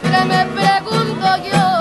siempre me pregunto yo.